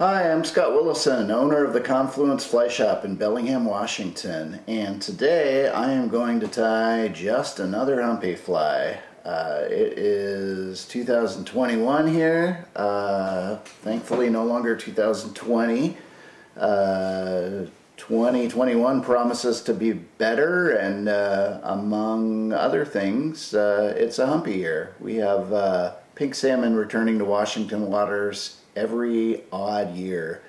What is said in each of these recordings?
Hi, I'm Scott Willison, owner of the Confluence Fly Shop in Bellingham, Washington, and today I am going to tie just another humpy fly. Uh, it is 2021 here, uh, thankfully no longer 2020. Uh, 2021 promises to be better, and uh, among other things, uh, it's a humpy year. We have uh, pink salmon returning to Washington waters every odd year,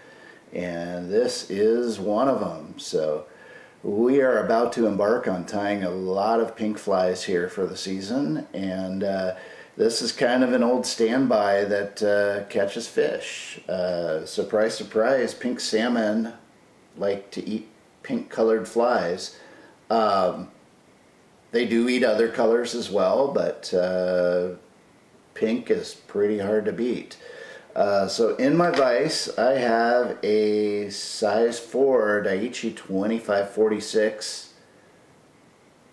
and this is one of them. So we are about to embark on tying a lot of pink flies here for the season, and uh, this is kind of an old standby that uh, catches fish. Uh, surprise, surprise, pink salmon like to eat pink colored flies. Um, they do eat other colors as well, but uh, pink is pretty hard to beat. Uh, so in my vise, I have a size 4 Daiichi 2546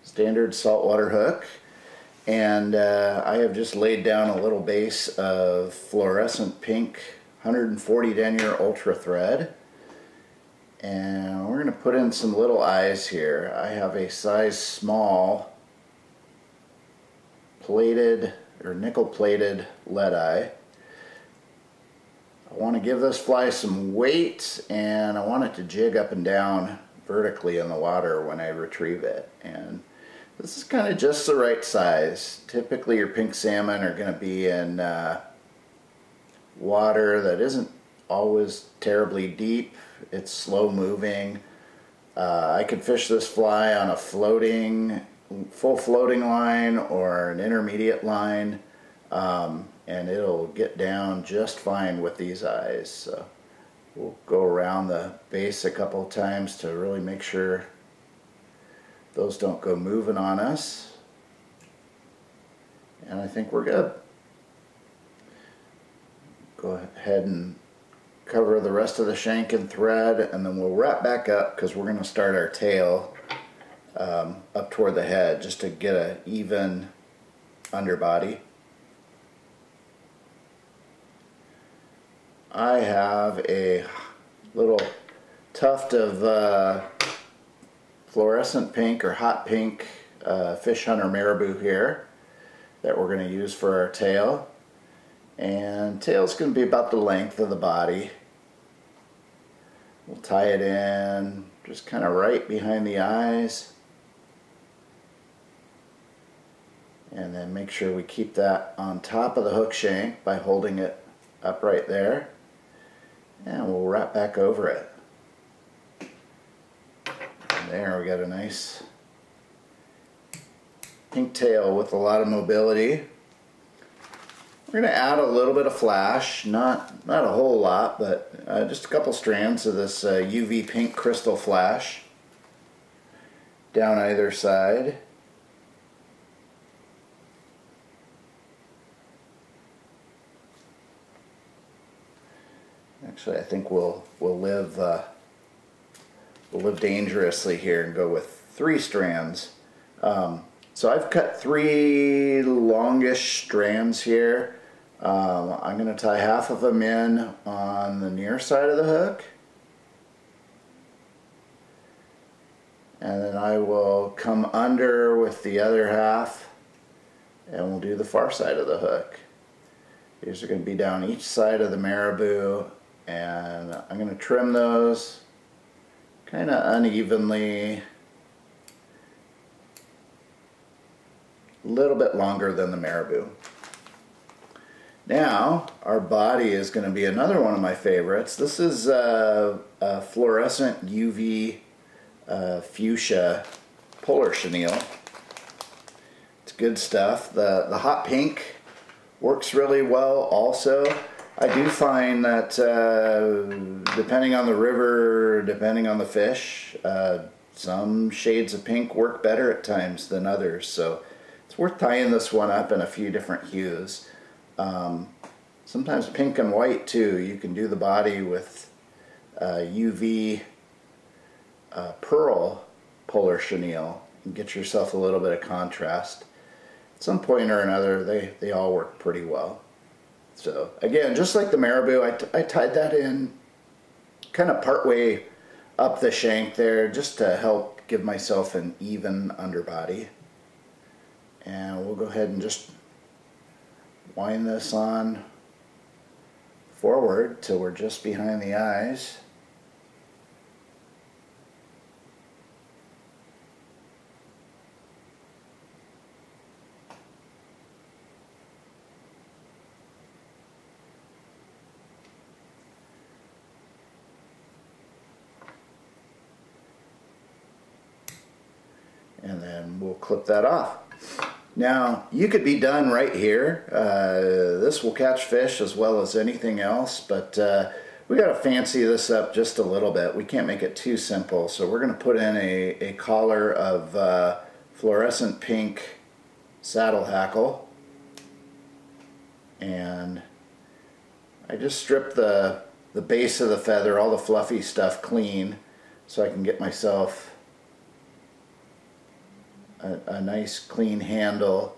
standard saltwater hook. And uh, I have just laid down a little base of fluorescent pink 140 denier ultra thread. And we're going to put in some little eyes here. I have a size small plated or nickel plated lead eye. I want to give this fly some weight and I want it to jig up and down vertically in the water when I retrieve it. And this is kind of just the right size. Typically your pink salmon are going to be in uh, water that isn't always terribly deep. It's slow moving. Uh, I could fish this fly on a floating, full floating line or an intermediate line. Um, and it'll get down just fine with these eyes. So we'll go around the base a couple times to really make sure those don't go moving on us. And I think we're good. Go ahead and cover the rest of the shank and thread and then we'll wrap back up because we're going to start our tail um, up toward the head just to get an even underbody. I have a little tuft of uh, fluorescent pink or hot pink uh, fish hunter marabou here that we're going to use for our tail. And tail's going to be about the length of the body. We'll tie it in just kind of right behind the eyes. And then make sure we keep that on top of the hook shank by holding it up right there and we'll wrap back over it. And there we got a nice pink tail with a lot of mobility. We're going to add a little bit of flash, not not a whole lot, but uh, just a couple strands of this uh, UV pink Krystal Flash down either side. I think we'll we'll live uh, we'll live dangerously here and go with three strands. Um, so I've cut three longish strands here. Um, I'm going to tie half of them in on the near side of the hook. And then I will come under with the other half and we'll do the far side of the hook. These are going to be down each side of the marabou and I'm going to trim those kind of unevenly a little bit longer than the marabou. Now our body is going to be another one of my favorites. This is a, a fluorescent UV uh, fuchsia polar chenille. It's good stuff. The, the hot pink works really well also. I do find that uh, depending on the river, depending on the fish, uh, some shades of pink work better at times than others. So it's worth tying this one up in a few different hues. Um, sometimes pink and white too. You can do the body with uh, UV uh, pearl polar chenille and get yourself a little bit of contrast. At some point or another, they, they all work pretty well. So again, just like the marabou, I, I tied that in kind of partway up the shank there just to help give myself an even underbody. And we'll go ahead and just wind this on forward till we're just behind the eyes. And we'll clip that off. Now, you could be done right here. Uh, this will catch fish as well as anything else, but uh, we got to fancy this up just a little bit. We can't make it too simple, so we're going to put in a, a collar of uh, fluorescent pink saddle hackle. And I just stripped the, the base of the feather, all the fluffy stuff clean, so I can get myself a, a nice clean handle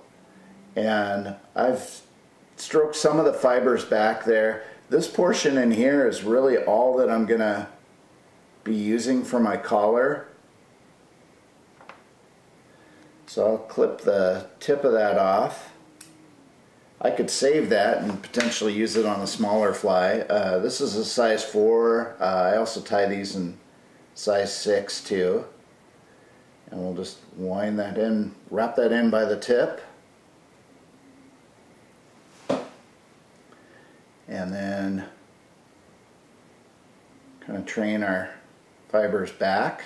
and I've stroked some of the fibers back there. This portion in here is really all that I'm gonna be using for my collar. So I'll clip the tip of that off. I could save that and potentially use it on a smaller fly. Uh, this is a size 4. Uh, I also tie these in size 6 too and we'll just wind that in, wrap that in by the tip. And then kind of train our fibers back.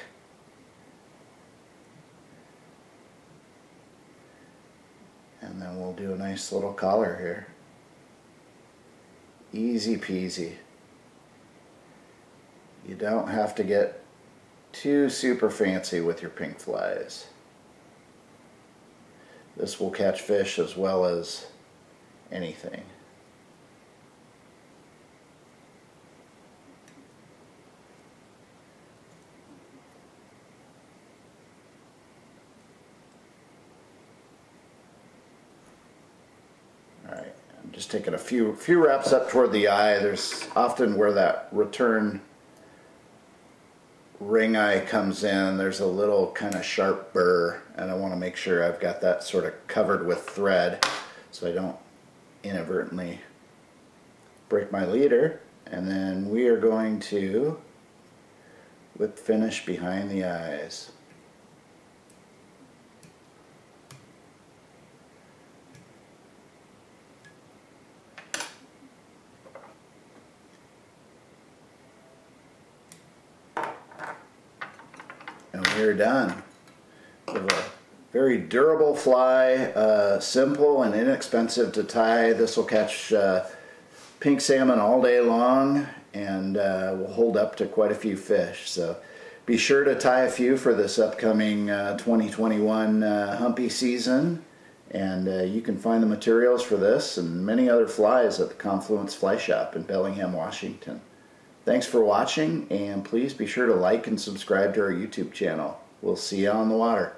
And then we'll do a nice little collar here. Easy peasy. You don't have to get too super fancy with your pink flies. This will catch fish as well as anything. Alright, I'm just taking a few few wraps up toward the eye. There's often where that return ring eye comes in, there's a little kind of sharp burr, and I want to make sure I've got that sort of covered with thread so I don't inadvertently break my leader. And then we are going to whip finish behind the eyes. And we're done. A very durable fly, uh, simple and inexpensive to tie. This will catch uh, pink salmon all day long and uh, will hold up to quite a few fish. So be sure to tie a few for this upcoming uh, 2021 uh, humpy season. And uh, you can find the materials for this and many other flies at the Confluence Fly Shop in Bellingham, Washington. Thanks for watching, and please be sure to like and subscribe to our YouTube channel. We'll see you on the water.